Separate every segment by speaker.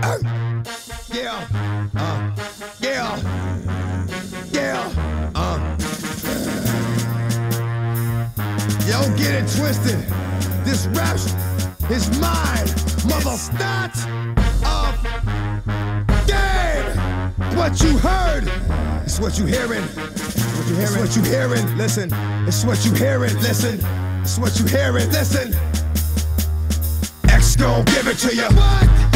Speaker 1: Uh, yeah, uh, yeah, yeah, uh. Yo, get it twisted. This rap is mine, mother start of game. What you heard, it's what you hearing. What you hearing? It's what you hearing. Listen, it's what you hearing. Listen, it's what you hearing. Listen. X gon' give it to you.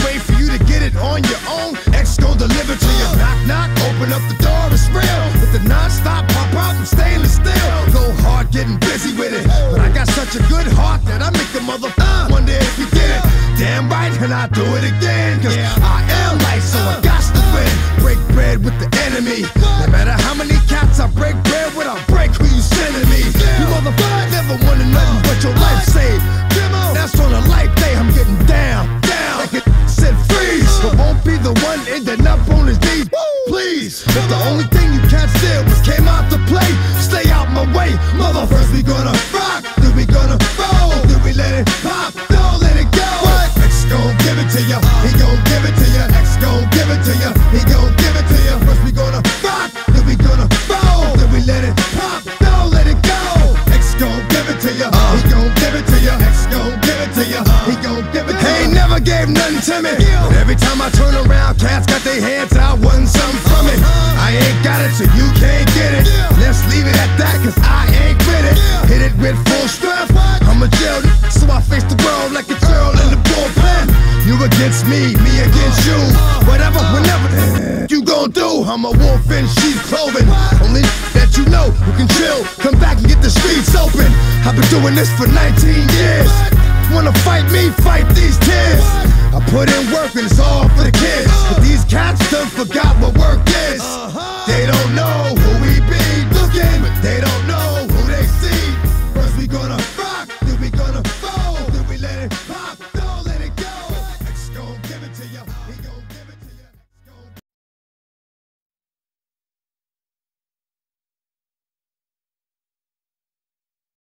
Speaker 1: Such a good heart that I make the mother wonder if you get it. Damn right, and I do it again. Cause yeah. I am life, so I got to win. Break bread with the enemy. No matter how many cats I break bread with, I break who you sending me. You motherfucker never wanted nothing but your life saved. That's on a life day, I'm getting down, down. Like it said freeze, but won't be the one ending up on his knees. Please, if the only thing you can't steal was came out to play, stay out my way. Mother, first we gonna rock, to ya, he gon' give it to ya. X gon' give it to ya, he gon' give it to ya. First we gonna rock, then we gonna roll, then we let it pop, don't let it go. X gon' give it to ya, uh. he gon' give it to ya. X gon' give it to ya, uh. he gon' give it to. He ain't never gave nothing to me, but every time I turn around, cats got their hands out, wanting something from it. Uh. I ain't got it, so you can't get against me, me against you. Whatever, whenever you gon' do, I'm a wolf in sheep's clothing. Only that you know who can chill. Come back and get the streets open. I've been doing this for 19 years. Wanna fight me, fight these tears. I put in work and it's all for the kids.